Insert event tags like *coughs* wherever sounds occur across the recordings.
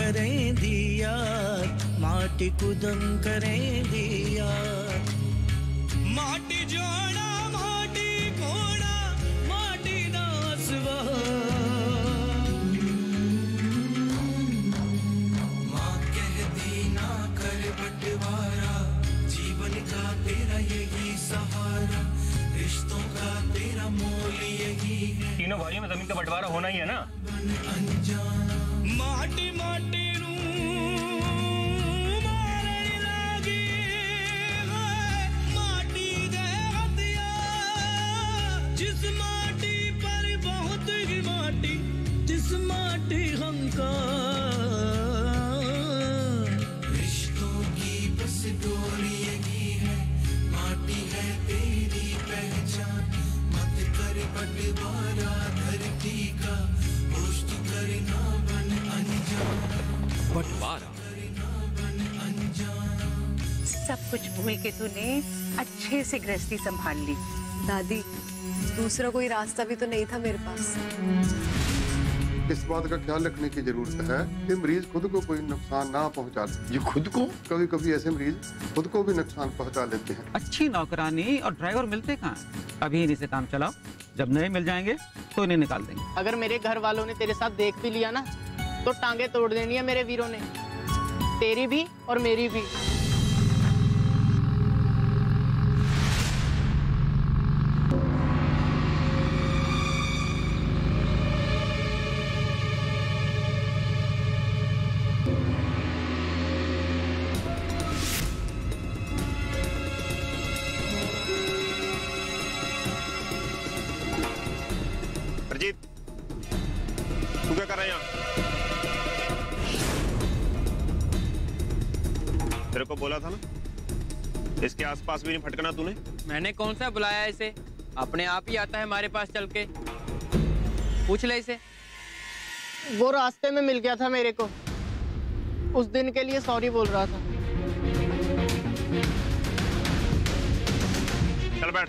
करें दिया माटी कुदम करें दिया माटी जोड़ा माटी कोड़ा माटी नासवा माँ कहती ना कर बंटवारा जीवन का तेरा यही सहारा रिश्तों का तेरा मोल यही है। तीनों भाइयों में ज़मीन का बंटवारा होना ही है ना? माटी माटी भूल तूने अच्छे से गृहस्थी संभाल ली। दादी दूसरा कोई रास्ता भी तो नहीं था मेरे पास। इस बात का ख्याल रखने की ज़रूरत है कि मरीज़ खुद को कोई नुकसान ना पहुँचा ले ये खुद को? कभी कभी ऐसे मरीज़ खुद को भी नुकसान पहुँचा लेते हैं। अच्छी नौकरानी और ड्राइवर मिलते कहाँ? अभी इन्हीं से काम चलाओ। जब नए मिल जाएँगे तो इन्हें निकाल देंगे। अगर मेरे घर वालों ने तेरे साथ देख भी लिया ना तो टांगे तोड़ देनी है मेरे वीरों ने। तेरी भी और मेरी भी। बोला था ना? इसके आसपास भी नहीं भटकना तूने? मैंने कौन सा बुलाया इसे? अपने आप ही आता है हमारे पास चल के। पूछ ले इसे। वो रास्ते में मिल गया था मेरे को। उस दिन के लिए सॉरी बोल रहा था। चल बैठ।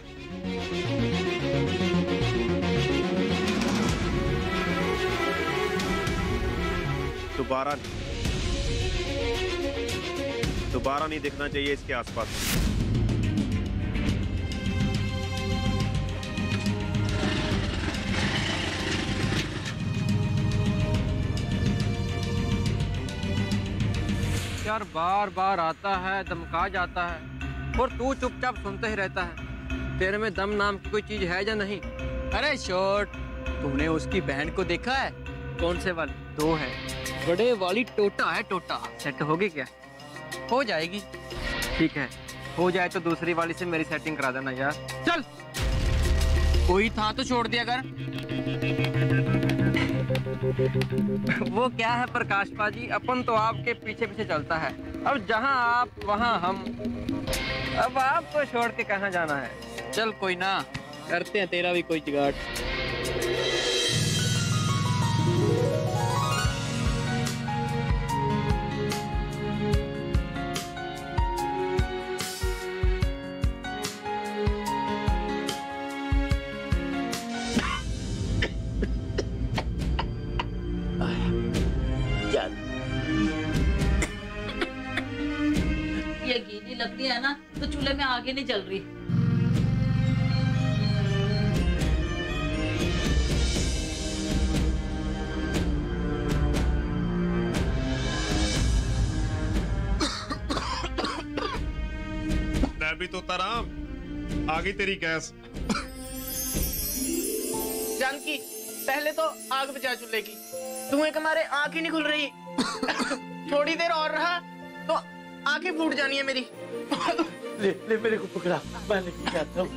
दोबारा नहीं। दोबारा नहीं दिखना चाहिए इसके आसपास। यार बार बार आता है, धमका जाता है, और तू चुपचाप सुनते ही रहता है। तेरे में दम नाम की कोई चीज़ है या नहीं? अरे शॉट तूने उसकी बहन को देखा है? कौन से वाली? दो है। बड़े वाली टोटा है, टोटा। सेट होगी क्या? हो जाएगी। ठीक है। हो जाए तो दूसरी वाली से मेरी सेटिंग करा देना यार। चल। कोई था तो छोड़ दिया कर। वो क्या है प्रकाश पाजी? अपन तो आपके पीछे पीछे चलता है। अब जहाँ आप वहाँ हम। अब आपको छोड़ के कहाँ जाना है? चल कोई ना। करते हैं तेरा भी कोई जुगाड़। मैं भी *coughs* तो तराम आ गई तेरी गैस। जानकी पहले तो आग बुझा चूल्हे की धुएँ के मारे आँख ही नहीं खुल रही। *coughs* थोड़ी देर और रहा तो आँखें फूट जानी है मेरी। ले ले मेरे को पकड़ा मैं लेके जाता हूँ।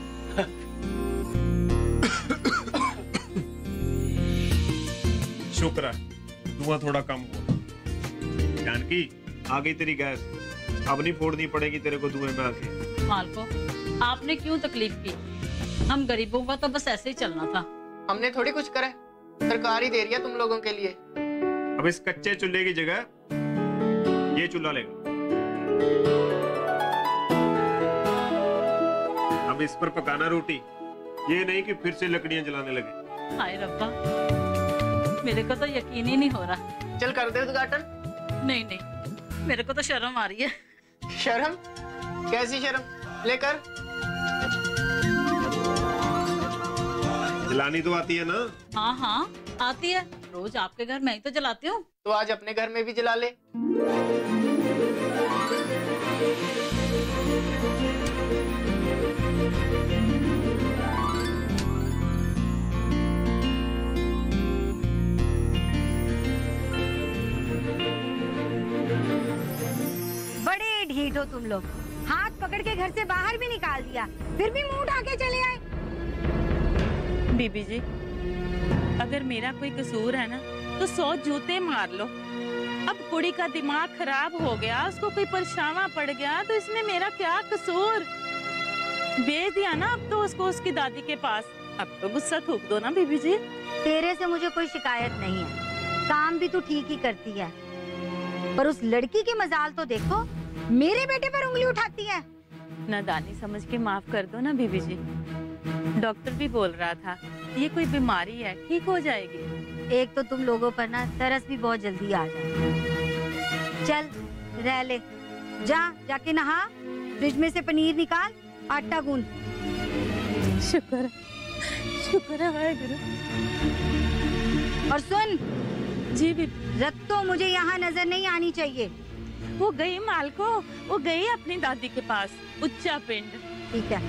शुक्र है धुआँ थोड़ा कम हुआ जानकी आ गई तेरी गैस। अब नहीं फोड़नी पड़ेगी तेरे को धुएँ में आके। मालको आपने क्यों तकलीफ़ की? हम गरीबों का तो बस ऐसे ही चलना था। हमने थोड़ी कुछ करा सरकार ही दे रही है तुम लोगों के लिए। अब इस कच्चे चूल्हे की जगह ये चूल्हा लेगा इस पर पकाना रोटी। ये नहीं कि फिर से लकड़ियाँ जलाने लगे। हाय रब्बा मेरे को तो यकीन ही नहीं हो रहा। चल कर दे उद्घाटन। नहीं नहीं मेरे को तो शर्म आ रही है। शर्म? कैसी शर्म? लेकर। जलानी तो आती है ना? हाँ हाँ आती है। रोज आपके घर मैं ही तो जलाती हूँ। तो आज अपने घर में भी जला ले। हो तुम लोग। हाथ पकड़ के घर से बाहर भी निकाल दिया। फिर भी मुँह उठा के चले आए। बीबी जी अगर मेरा कोई कसूर है ना तो सौ जूते मार लो। अब कुड़ी का दिमाग खराब हो गया उसको कोई परेशाना पड़ गया तो इसमें मेरा क्या कसूर? भेज दिया ना अब तो उसको उसकी दादी के पास। अब तो गुस्सा थूक दो ना बीबी जी। तेरे से मुझे कोई शिकायत नहीं है। काम भी तू ठीक ही करती है। पर उस लड़की की मजाल तो देखो। मेरे बेटे पर उंगली उठाती है। नादानी समझ के माफ़ कर दो ना बीबी जी। डॉक्टर भी बोल रहा था ये कोई बीमारी है ठीक हो जाएगी। एक तो तुम लोगों पर ना तरस भी बहुत जल्दी आ जाए। चल रह ले। जा जाके नहा। फ्रिज में से पनीर निकाल आटा गूंद। शुक्र शुक्र है और सुन जी भी रत्तो मुझे यहाँ नज़र नहीं आनी चाहिए। वो गई मालको वो गई अपनी दादी के पास उच्चा पिंड। ठीक है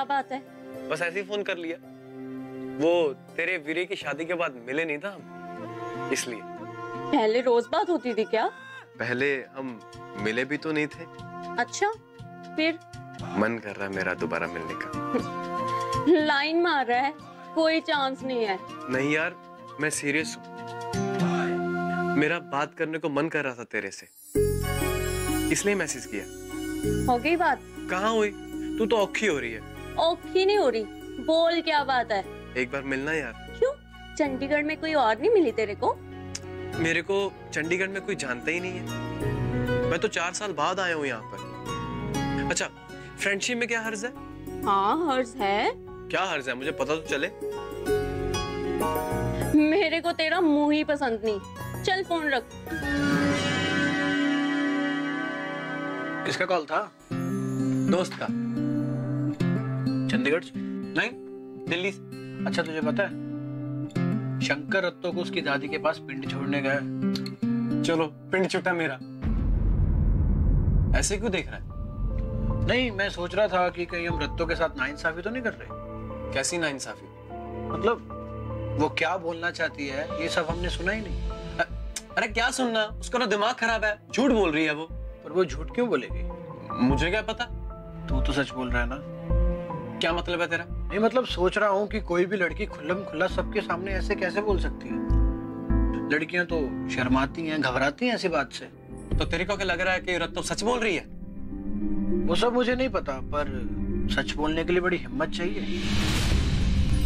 क्या बात है। बस ऐसे ही फ़ोन कर लिया। वो तेरे वीरे की शादी के बाद मिले नहीं था हम? इसलिए। पहले रोज बात होती थी क्या? पहले हम मिले भी तो नहीं थे। अच्छा फिर? मन कर रहा है मेरा दोबारा मिलने का। लाइन मार रहा है कोई चांस नहीं है। नहीं यार मैं सीरियस हूँ। मेरा बात करने को मन कर रहा था तेरे से। इसलिए मैसेज किया। हो गई बात? कहाँ हुई? तू तो औखी हो रही है। औखी नहीं हो रही। बोल क्या बात है? एक बार मिलना यार। क्यों? चंडीगढ़ में कोई और नहीं मिली तेरे को? मेरे को चंडीगढ़ में कोई जानता ही नहीं है। मैं तो चार साल बाद आया हूँ यहाँ पर। अच्छा फ्रेंडशिप में क्या हर्ज है? हाँ हर्ष है। क्या हर्ज है? मुझे पता तो चले। मेरे को तेरा मुँह ही पसंद नहीं। चल फ़ोन रख। किसका कॉल था? दोस्त का। चंडीगढ़ नहीं दिल्ली अच्छा तुझे पता है शंकर रत्तो को उसकी दादी के पास पिंड छोड़ने गया चलो पिंड छुट्टा मेरा। ऐसे क्यों देख रहा है? नहीं मैं सोच रहा था कि कहीं हम रत्तो के साथ नाइंसाफी तो नहीं कर रहे। कैसी नाइंसाफी? मतलब वो क्या बोलना चाहती है ये सब हमने सुना ही नहीं। अरे क्या सुनना? उसका ना दिमाग खराब है। झूठ बोल रही है वो। पर वो झूठ क्यों बोलेगी? मुझे क्या पता? तू तो सच बोल रहा है ना। क्या मतलब है तेरा? नहीं मतलब सोच रहा हूँ कि कोई भी लड़की खुल्लम खुल्ला सबके सामने ऐसे कैसे बोल सकती है? लड़कियाँ तो शर्माती हैं घबराती हैं ऐसी बात से। तो तेरे को क्या लग रहा है कि रत्तो सच बोल रही है? वो सब मुझे नहीं पता पर सच बोलने के लिए बड़ी हिम्मत चाहिए।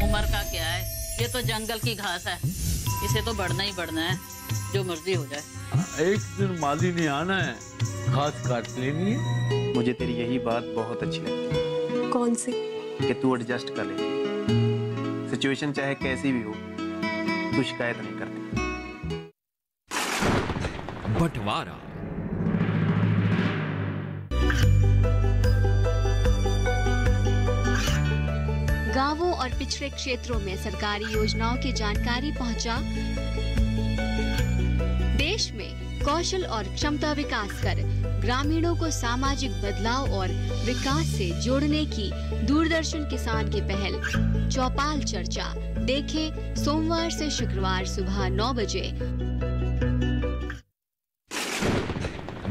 उम्र का क्या है? ये तो जंगल की घास है। इसे तो बढ़ना ही बढ़ना है जो मर्ज़ी हो जाए। एक दिन माली ने आना है घास काट लेनी है। मुझे तेरी यही बात बहुत अच्छी लगती है। कौन सी? कि तू एडजस्ट कर ले। सिचुएशन चाहे कैसी भी हो तू शिकायत नहीं करती। बंटवारा। गाँवों और पिछड़े क्षेत्रों में सरकारी योजनाओं की जानकारी पहुँचा। देश में कौशल और क्षमता विकास कर ग्रामीणों को सामाजिक बदलाव और विकास से जोड़ने की दूरदर्शन किसान की पहल। चौपाल चर्चा। देखें सोमवार से शुक्रवार सुबह नौ बजे।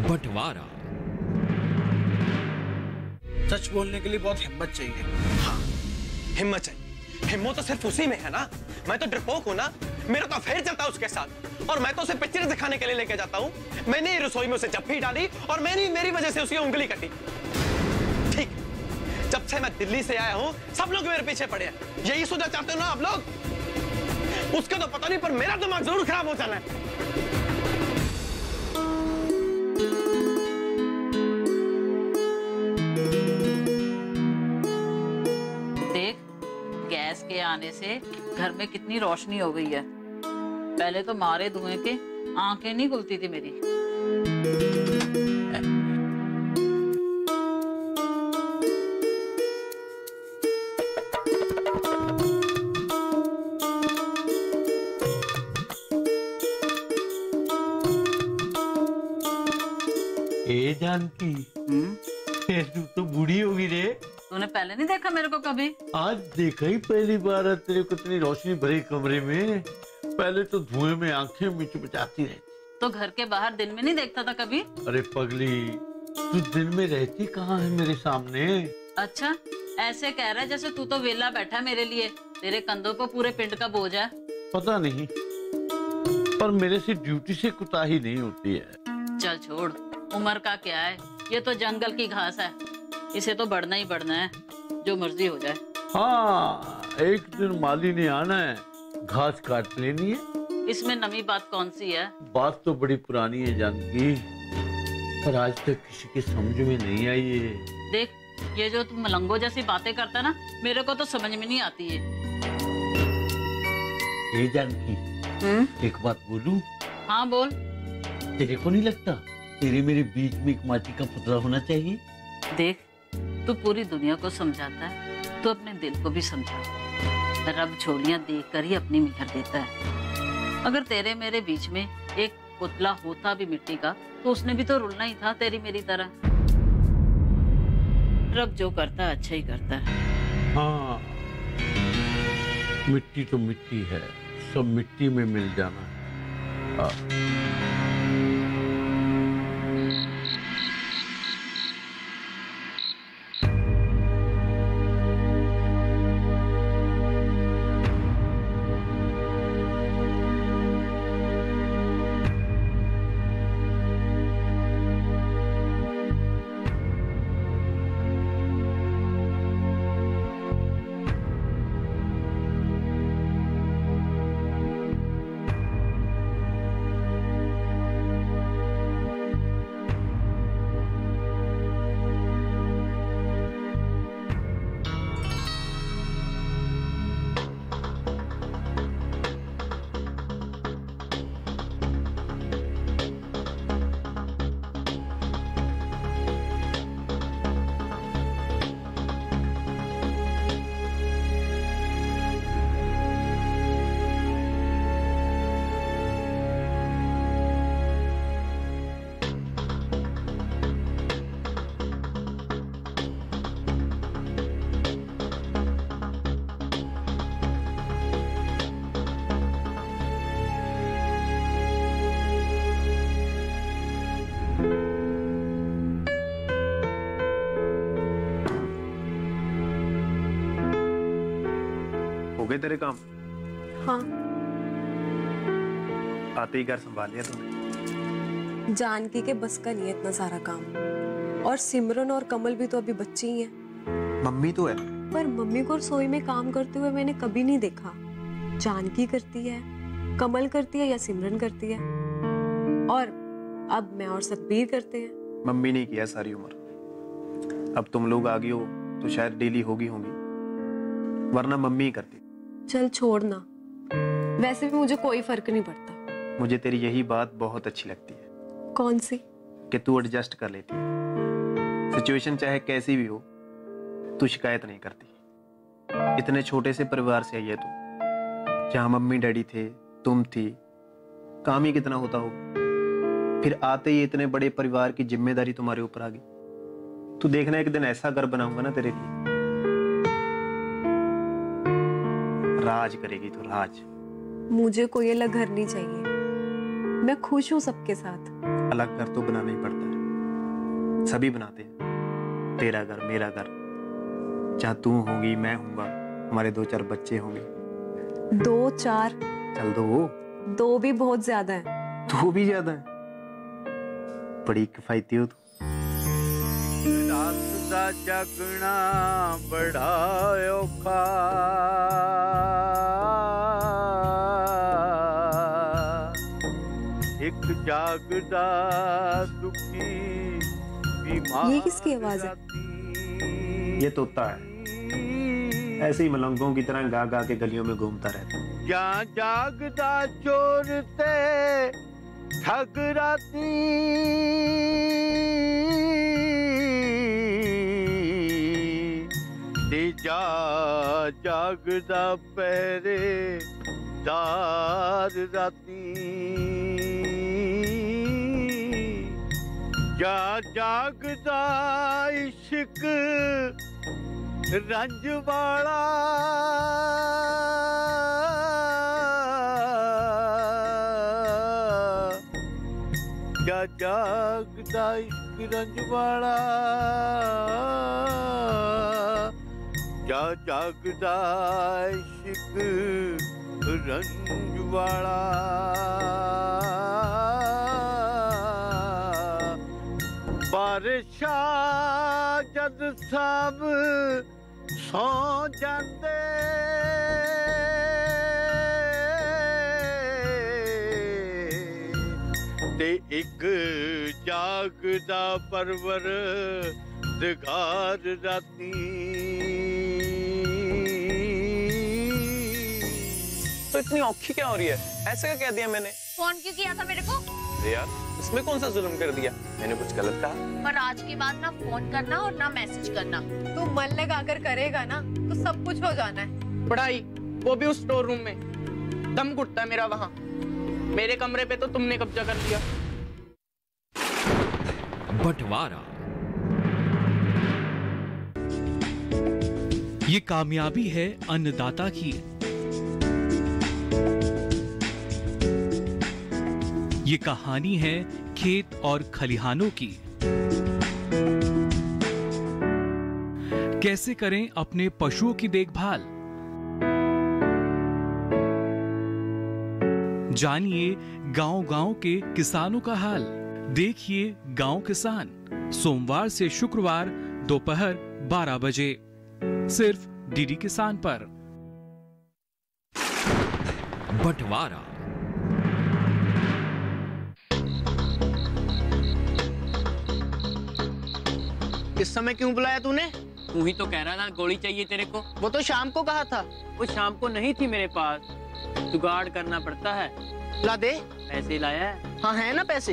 बंटवारा। सच बोलने के लिए बहुत हिम्मत चाहिए। हाँ हिम्मत चाहिए। हिम्मत तो सिर्फ़ उसी में है ना? मैं तो डरपोक हूँ ना। मेरा तो अफेयर चलता उसके साथ। और मैं तो उसे पिक्चर दिखाने के लिए लेके जाता हूँ। मैंने रसोई में उसे जफ्फी डाली और मैंने मेरी वजह से उसकी उंगली कटी। ठीक। जब से मैं दिल्ली से आया हूँ, सब लोग मेरे पीछे पड़े हैं। यही सुनना चाहते हो ना आप लोग? उसका तो पता नहीं, पर मेरा दिमाग ज़रूर खराब हो जाना है। देख, गैस के आने से घर में कितनी रोशनी हो गई है। पहले तो मारे धुएँ के आँखें नहीं खुलती थी मेरी। ए जानकी तू तो बूढ़ी होगी रे। तूने पहले नहीं देखा मेरे को कभी? आज देखा ही पहली बार है तेरे को इतनी रोशनी भरे कमरे में। पहले तो धुएँ में आँखें मिचमिचाती रहती। तो घर के बाहर दिन में नहीं देखता था कभी? अरे पगली तू दिन में रहती कहाँ है मेरे सामने? अच्छा ऐसे कह रहा है जैसे तू तो वेला बैठा मेरे लिए। तेरे कंधों पर पूरे पिंड का बोझ है। पता नहीं पर मेरे से ड्यूटी से कुताही नहीं होती है। चल छोड़ उम्र का क्या है? ये तो जंगल की घास है। इसे तो बढ़ना ही बढ़ना है जो मर्ज़ी हो जाए। हाँ एक दिन माली ने आना है घास काट लेनी है। इसमें नवी बात कौन सी है? बात तो बड़ी पुरानी है जानकी। पर आज तक किसी के समझ में नहीं आई है। देख ये जो तुम मलंगो जैसी बातें करता है ना मेरे को तो समझ में नहीं आती है। ये जानकी एक बात बोलू? हाँ बोल। तेरे को नहीं लगता तेरे मेरे बीच में एक माटी का पुतला होना चाहिए? देख तू पूरी दुनिया को समझाता है, तू अपने दिल को भी समझा। रब झोलियाँ देख कर ही अपनी मिहर देता है। अगर तेरे मेरे बीच में एक पुतला होता भी मिट्टी का तो उसने भी तो रुलना ही था तेरी मेरी तरह। रब जो करता है अच्छा ही करता है। हाँ मिट्टी तो मिट्टी है, सब मिट्टी में मिल जाना। है हाँ। गए तेरे काम? हाँ। आते ही घर संभाल लिया तूने। जानकी के बस का नहीं है इतना सारा काम। और सिमरन और कमल भी तो अभी बच्चे ही हैं। मम्मी तो है। पर मम्मी को रसोई में काम करते हुए मैंने कभी नहीं देखा। जानकी करती है कमल करती है या सिमरन करती है। और अब मैं और सतबीर करते हैं। मम्मी ने किया सारी उम्र। अब तुम लोग आगे हो तो शायद डेली होगी होंगी। वरना मम्मी ही करती। चल छोड़ना वैसे भी मुझे कोई फ़र्क नहीं पड़ता। मुझे तेरी यही बात बहुत अच्छी लगती है। कौन सी? कि तू एडजस्ट कर लेती है। सिचुएशन चाहे कैसी भी हो तू शिकायत नहीं करती। इतने छोटे से परिवार से आई है तू। जहाँ मम्मी डैडी थे तुम थी काम ही कितना होता हो। फिर आते ही इतने बड़े परिवार की ज़िम्मेदारी तुम्हारे ऊपर आ गई। तू देखना एक दिन ऐसा घर बनाऊँगा ना तेरे लिए। राज करेगी तू राज। मुझे कोई अलग घर नहीं चाहिए। मैं खुश हूँ सबके साथ। अलग घर तो बनाना ही पड़ता है। सभी बनाते हैं। तेरा घर मेरा घर। जहाँ तू होगी मैं होऊँगा। हमारे दो चार बच्चे होंगे। दो चार। चल दो दो भी बहुत ज़्यादा है। दो भी ज़्यादा है। बड़ी किफायती हो तू। रात ਦਾ ਜਾਗਣਾ ਬੜਾ ਔਖਾ ਇੱਕ ਜਾਗਦਾ ਦੁਖੀ बीमार ये किसकी आवाज है ये तोता है ऐसे ही मलंगों की तरह गा गा के गलियों में घूमता रहता है ਜਾਂ ਜਾਗਦਾ ਚੋਰ ਤੇ ਠਗ ਜਾਗਦਾ ਪਹਿਰੇ ਦਾਰ ਰਾਤੀ ਜਾ ਜਾਗਦਾ ਇਸ਼ਕ ਰੰਜ ਵਾਲਾ ਜਾ ਜਾਗਦਾ ਇਸ਼ਕ ਰੰਜ ਵਾਲਾ ਜਾ ਜਾਗਦਾ ਇਸ਼ਕ ਰੰਜ ਵਾਲਾ। ਬਾਰਿਸ਼ਾਂ ਜਦ ਸਭ ਸੌ ਜਾਂਦੇ, ਤੇ ਇੱਕ ਜਾਗਦਾ ਪਰਵਰ ਦਿਗਾਰ ਰਾਤੀ तो इतनी औखी क्या हो रही है? ऐसे क्या कह दिया मैंने? फ़ोन क्यों किया था मेरे को? यार इसमें कौन सा जुल्म कर दिया? मैंने कुछ गलत कहा? पर आज के बाद ना फ़ोन करना और ना मैसेज करना। तू मन लगाकर करेगा ना तो सब कुछ हो जाना है। पढ़ाई वो भी उस स्टोर रूम में। दम घुटता है मेरा वहाँ। मेरे कमरे पे तो तुमने कब्जा कर लिया। बंटवारा। ये कामयाबी है अन्नदाता की। ये कहानी है खेत और खलिहानों की। कैसे करें अपने पशुओं की देखभाल? जानिए गांव-गांव के किसानों का हाल। देखिए गाँव किसान। सोमवार से शुक्रवार, दोपहर 12 बजे। सिर्फ़ डीडी किसान पर। बंटवारा इस समय क्यों बुलाया तूने? तू ही तो कह रहा था गोली चाहिए तेरे को। वो तो शाम को कहा था। वो शाम को नहीं थी मेरे पास। जुगाड़ करना पड़ता है। ला दे। पैसे लाया है। हाँ है ना पैसे?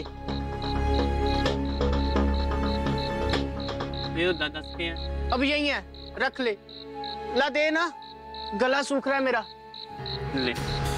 ये तो दस के हैं। अब यही है रख ले। ला दे ना। गला सूख रहा है मेरा। ले।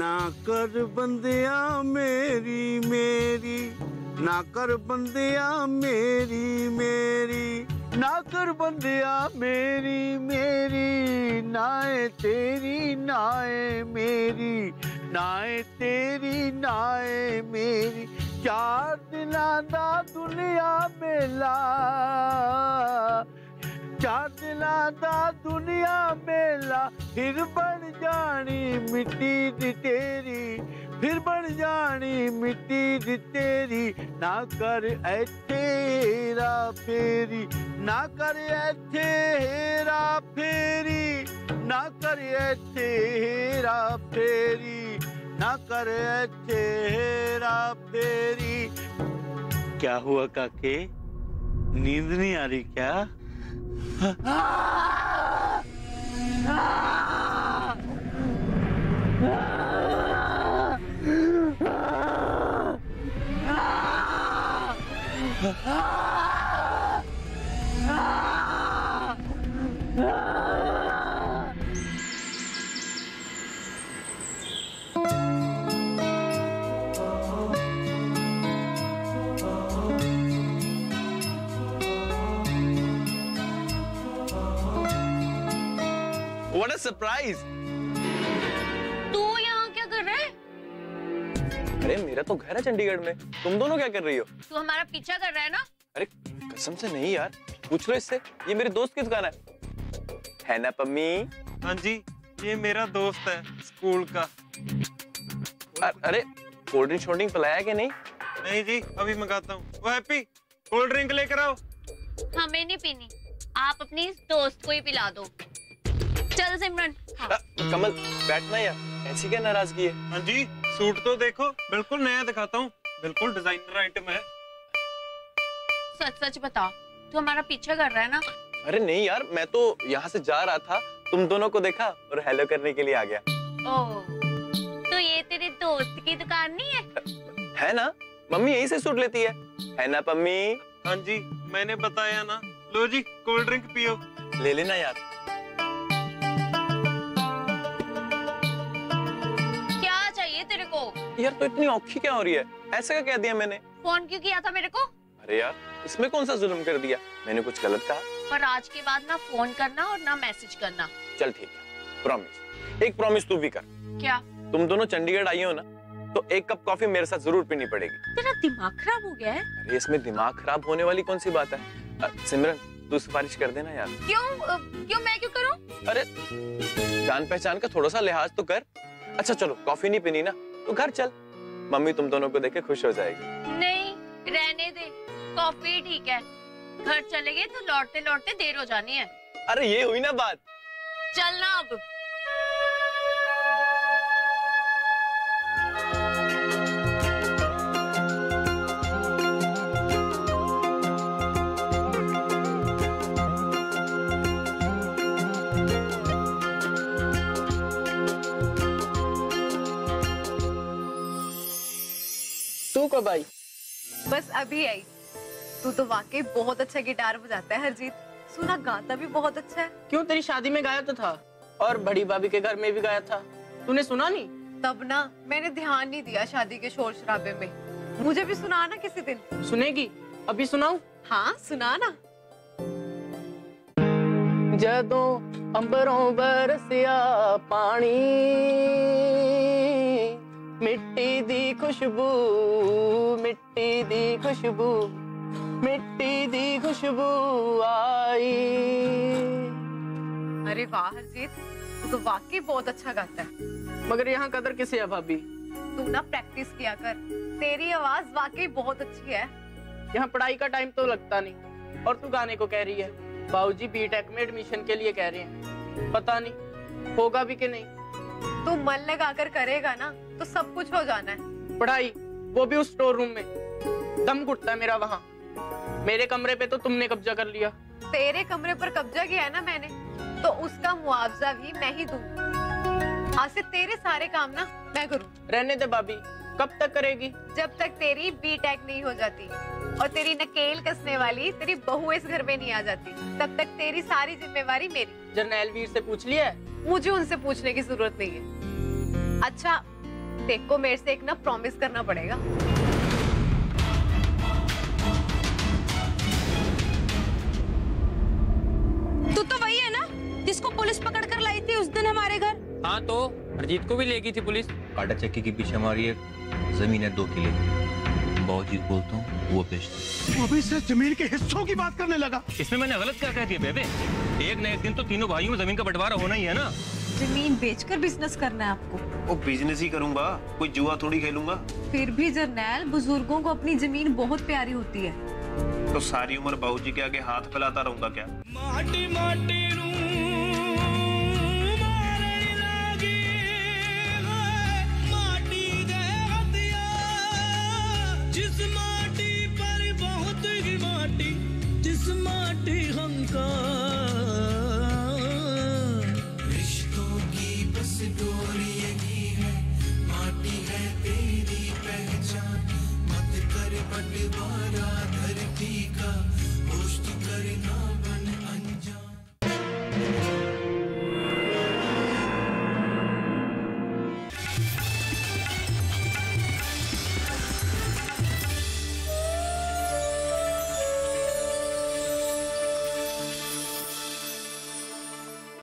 ना कर बंदिया मेरी मेरी, ना कर बंदिया मेरी मेरी, ना कर बंदिया मेरी मेरी, नाए तेरी, नाए मेरी, नाए तेरी, नाए मेरी, चार दिलाना दुनिया मेला। चाँद लादा दुनिया मेला, फिर बन जानी मिट्टी दी तेरी, फिर बन जानी मिट्टी दी तेरी। ना कर ऐथेरा फेरी, ना कर ऐथेरा फेरी, ना कर ऐथेरा फेरी, ना कर ऐथेरा फेरी। क्या हुआ काके? नींद नहीं आ रही क्या? 아! 아! 아! Surprise! तू यहाँ क्या कर रहा है? अरे मेरा तो घर है चंडीगढ़ में। तुम दोनों क्या कर रही हो? तू हमारा पीछा कर रहा है ना? अरे कसम से नहीं यार। पूछ लो इससे। ये मेरे दोस्त की दुकान है? है ना पम्मी? हाँ जी ये मेरा दोस्त है स्कूल का। अ- अरे कोल्ड ड्रिंक शोल्ड ड्रिंक पिलाया कि नहीं? नहीं जी अभी मंगाता हूँ। वो हैप्पी कोल्ड ड्रिंक लेकर आओ। हमें नहीं पीनी। आप अपनी दोस्त को ही पिला दो। चल सिमरन। अ, कमल बैठना यार ऐसी क्या नाराज़गी है? हाँ जी सूट तो देखो बिल्कुल नया दिखाता हूँ। बिल्कुल डिज़ाइनर आइटम है। सच सच बताओ तू हमारा पीछा कर रहा है ना? अरे नहीं यार मैं तो यहाँ से जा रहा था तुम दोनों को देखा और हेलो करने के लिए आ गया। ओह तो ये तेरे दोस्त की दुकान नहीं है? है ना? मम्मी यहीं से सूट लेती है। है ना पम्मी? हाँ जी मैंने बताया ना। लो जी कोल्ड ड्रिंक पियो। ले लेना यार। यार तो इतनी औखी क्या हो रही है? ऐसे क्या कह दिया मैंने। फ़ोन क्यों किया था मेरे को? अरे यार इसमें कौन सा जुल्म कर दिया? मैंने कुछ गलत कहा। पर आज के बाद ना फ़ोन करना और ना मैसेज करना। चल ठीक है प्रॉमिस एक प्रॉमिस तू भी कर। क्या? तुम दोनों चंडीगढ़ आई हो ना तो एक कप कॉफ़ी मेरे साथ ज़रूर पीनी पड़ेगी। तेरा दिमाग खराब हो गया है? अरे इसमें दिमाग खराब होने वाली कौन सी बात है? सिमरन तू सिफारिश कर देना यार। क्यों? क्यों मैं क्यों करूँ? अरे जान पहचान का थोड़ा सा लिहाज तो कर। अच्छा चलो कॉफ़ी नहीं पीनी ना। तो घर चल। मम्मी तुम दोनों को देख के खुश हो जाएगी। नहीं रहने दे। कॉफ़ी ठीक है। घर चले गए तो लौटते लौटते देर हो जानी है। अरे ये हुई ना बात। चलना अब। कब आई बस अभी आई तू तो वाकई बहुत अच्छा गिटार बजाता है हरजीत। सुना गाता भी बहुत अच्छा है। क्यों तेरी शादी में गाया तो था? और बड़ी भाभी के घर में भी गाया था। तूने सुना नहीं? तब ना मैंने ध्यान नहीं दिया शादी के शोर शराबे में। मुझे भी सुना ना किसी दिन। सुनेगी? अभी सुनाऊ? हाँ सुना ना। जदों अंबरों बरसिया पानी मिट्टी दी खुशबू मिट्टी दी खुशबू मिट्टी दी खुशबू आई। अरे वाह हरजीत तू तो वाकई बहुत अच्छा गाता है। मगर यहाँ कदर किसे है भाभी? तू ना प्रैक्टिस किया कर। तेरी आवाज़ वाकई बहुत अच्छी है। यहाँ पढ़ाई का टाइम तो लगता नहीं और तू गाने को कह रही है। बाबूजी बीटेक में एडमिशन के लिए कह रहे हैं। पता नहीं होगा भी कि नहीं। तू मन लगा कर करेगा ना तो सब कुछ हो जाना है। पढ़ाई वो भी उस स्टोर रूम में। दम घुटता है मेरा वहाँ। मेरे कमरे पे तो तुमने कब्जा कर लिया। तेरे कमरे पर कब्जा किया है ना मैंने तो उसका मुआवजा भी मैं ही दूँगी। आज से तेरे सारे काम ना मैं करूँ। रहने दे भाभी कब तक करेगी? जब तक तेरी बीटेक नहीं हो जाती और तेरी नकेल कसने वाली तेरी बहू इस घर में नहीं आ जाती तब तक तेरी सारी जिम्मेवारी मेरी। जरनैल वीर से पूछ लिया मुझे उनसे पूछने की ज़रूरत नहीं है। अच्छा तेरे को मेरे से एक ना प्रॉमिस करना पड़ेगा। तू तो वही है ना जिसको पुलिस पकड़ कर लाई थी उस दिन हमारे घर। हाँ तो हरजीत को भी ले गई थी पुलिस। काटा चक्की के पीछे हमारी एक ज़मीन है दो किले। बहुत चीज़ बोलता हूँ वो बेचता अभी से ज़मीन के हिस्सों की बात करने लगा। इसमें मैंने गलत क्या कह दिया बेबे? एक न एक दिन तो तीनों भाइयों में ज़मीन का बंटवारा होना ही है ना। ज़मीन बेचकर बिज़नेस करना है आपको। वो बिज़नेस ही करूँगा। कोई जुआ थोड़ी खेलूँगा? फिर भी जरनैल बुज़ुर्गों को अपनी ज़मीन बहुत प्यारी होती है। तो सारी उम्र बाबूजी के आगे हाथ फैलाता रहूँगा क्या? माटी माटी माटी मत कर